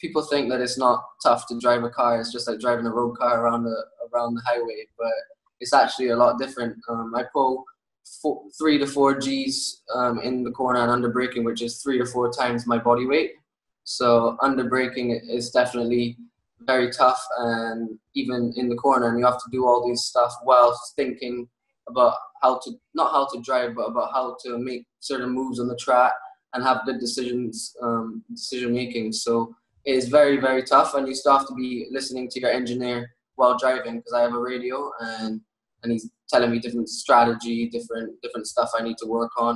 people think that it's not tough to drive a car. It's just like driving a road car around the around the highway, but it's actually a lot different. Um, I pull four, three to four G's um, in the corner and under braking, which is three or four times my body weight. So under braking is definitely very tough, and even in the corner, and you have to do all these stuff while thinking about how to not how to drive, but about how to make certain moves on the track and have good decisions, um, decision making. So is very very tough, and you still have to be listening to your engineer while driving because I have a radio and and he's telling me different strategy, different different stuff I need to work on.